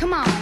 Come on.